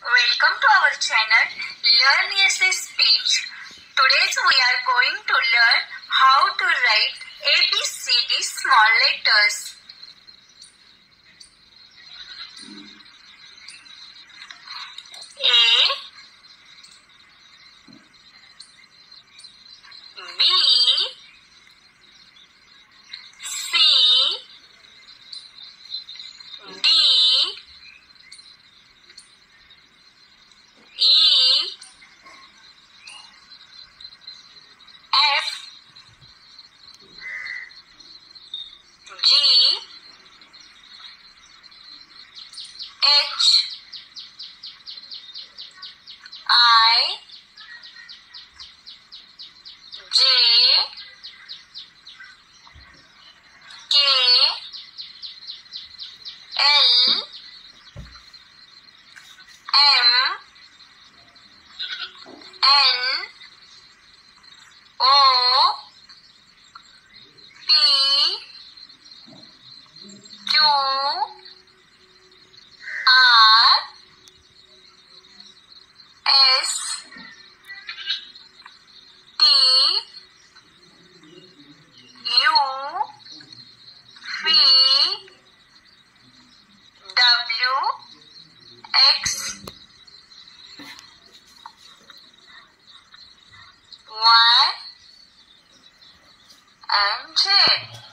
Welcome to our channel Learn Essay Speech. Today we are going to learn how to write ABCD small letters. A B H I J K L M N O P Q Y and Z.